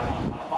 Amen.